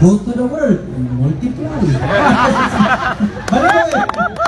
Go to the world and multiply. By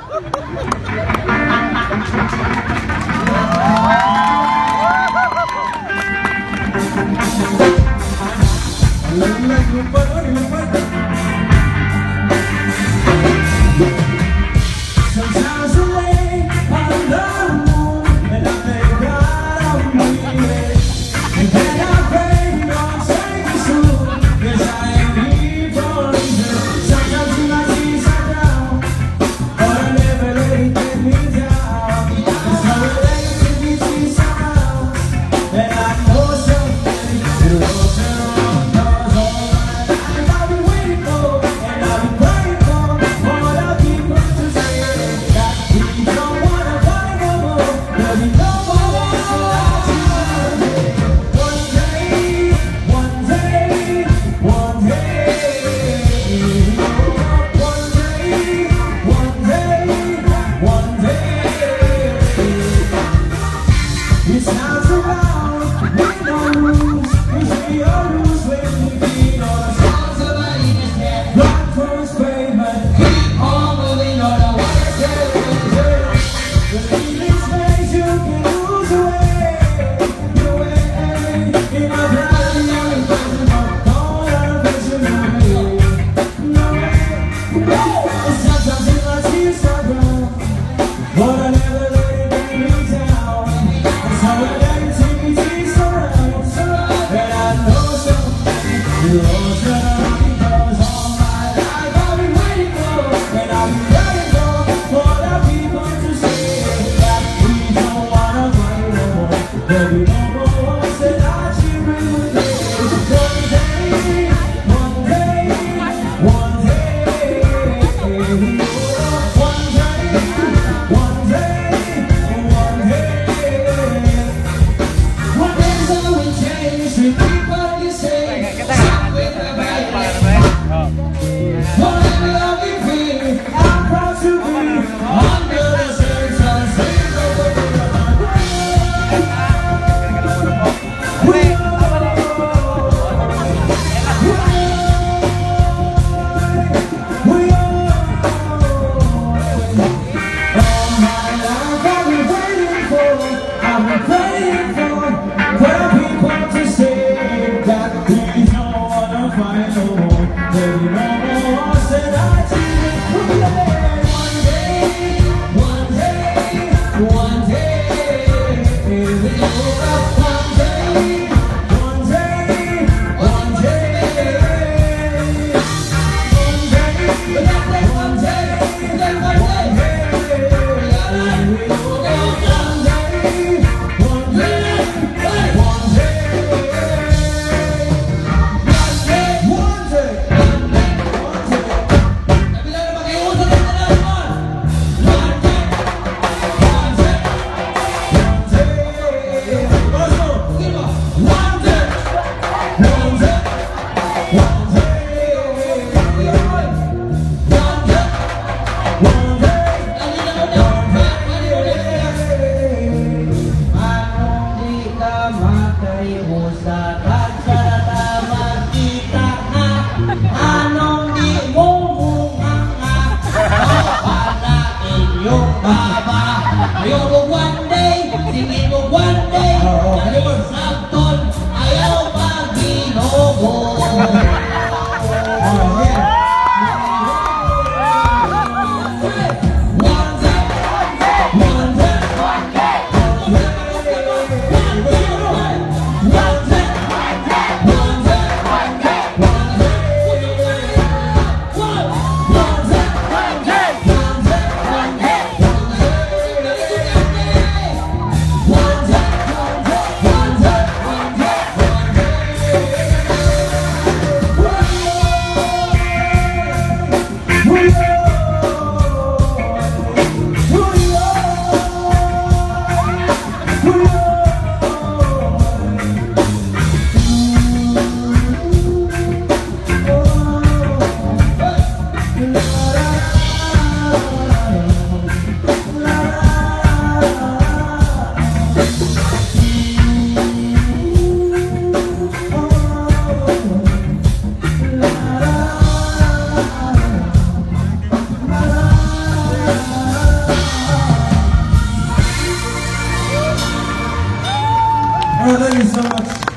This house around i said I didn't Yo, bye, bye. Yo, You so much.